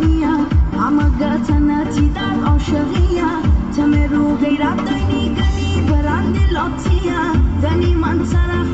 زنیم اما گتنتی در عاشقیم تم رو غیرت دینی گنی برند لاتیم دنی من سر